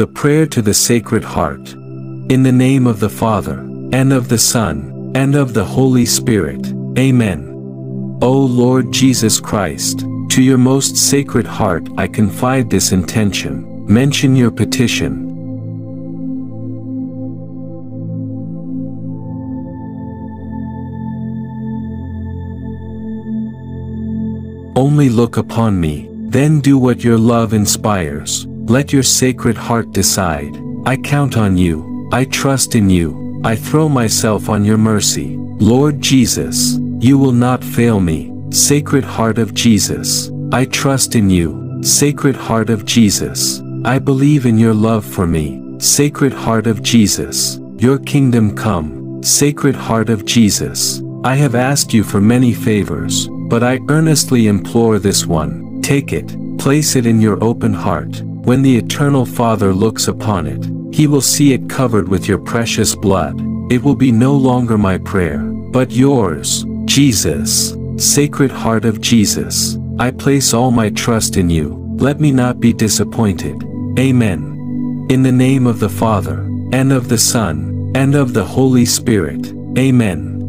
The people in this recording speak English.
the prayer to the Sacred Heart. In the name of the Father, and of the Son, and of the Holy Spirit. Amen. O Lord Jesus Christ, to your most sacred heart I confide this intention. Mention your petition. Only look upon me, then do what your love inspires. Let your sacred heart decide. I count on you, I trust in you, I throw myself on your mercy. Lord Jesus, you will not fail me. Sacred Heart of Jesus, I trust in you. Sacred Heart of Jesus, I believe in your love for me. Sacred Heart of Jesus, your kingdom come. Sacred Heart of Jesus, I have asked you for many favors, but I earnestly implore this one. Take it, place it in your open heart. When the Eternal Father looks upon it, he will see it covered with your precious blood. It will be no longer my prayer, but yours, Jesus. Sacred Heart of Jesus, I place all my trust in you, let me not be disappointed. Amen. In the name of the Father, and of the Son, and of the Holy Spirit. Amen.